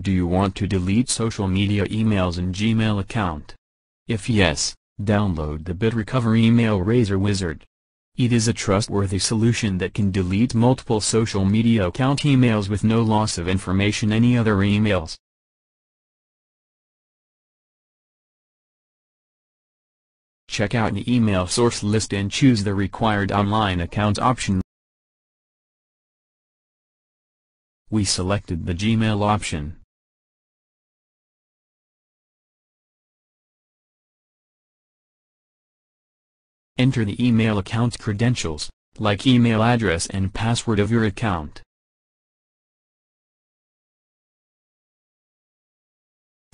Do you want to delete social media emails in Gmail account? If yes, download the BitRecover EmailRaser Wizard. It is a trustworthy solution that can delete multiple social media account emails with no loss of information any other emails. Check out the email source list and choose the required online account option. We selected the Gmail option. Enter the email account credentials, like email address and password of your account.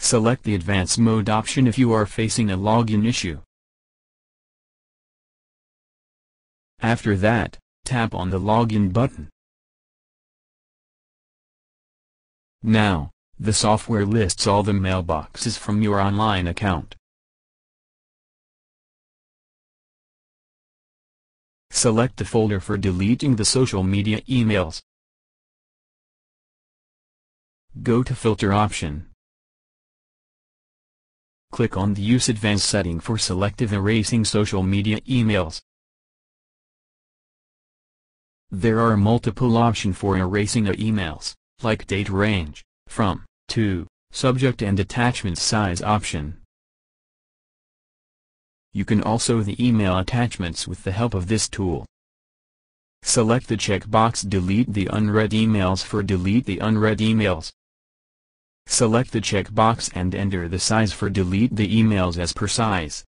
Select the Advanced Mode option if you are facing a login issue. After that, tap on the Login button. Now, the software lists all the mailboxes from your online account. Select the folder for deleting the social media emails. Go to Filter option. Click on the Use Advanced setting for selective erasing social media emails. There are multiple options for erasing the emails, like date range, from, to, subject and attachment size option. You can also the email attachments with the help of this tool. Select the checkbox Delete the unread emails for Delete the unread emails. Select the checkbox and enter the size for Delete the emails as per size.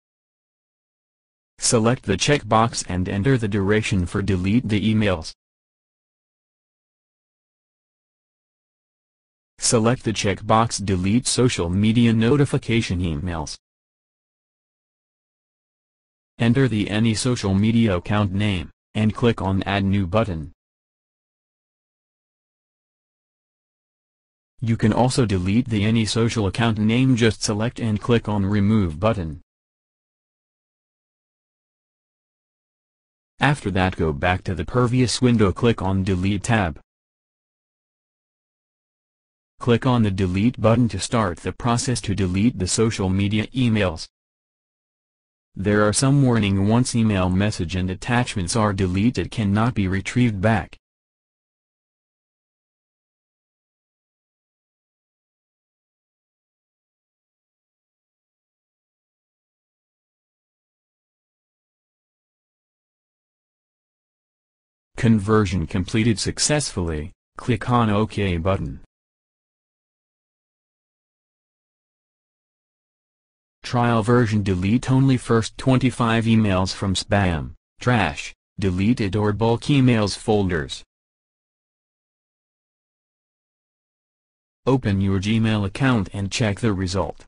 Select the checkbox and enter the duration for Delete the emails. Select the checkbox Delete social media notification emails. Enter the any social media account name, and click on Add New button. You can also delete the any social account name just select and click on Remove button. After that go back to the previous window click on Delete tab. Click on the Delete button to start the process to delete the social media emails. There are some warning once email message and attachments are deleted cannot be retrieved back. Conversion completed successfully, click on OK button. Trial version Delete only first 25 emails from spam, trash, deleted or bulk emails folders. Open your Gmail account and check the result.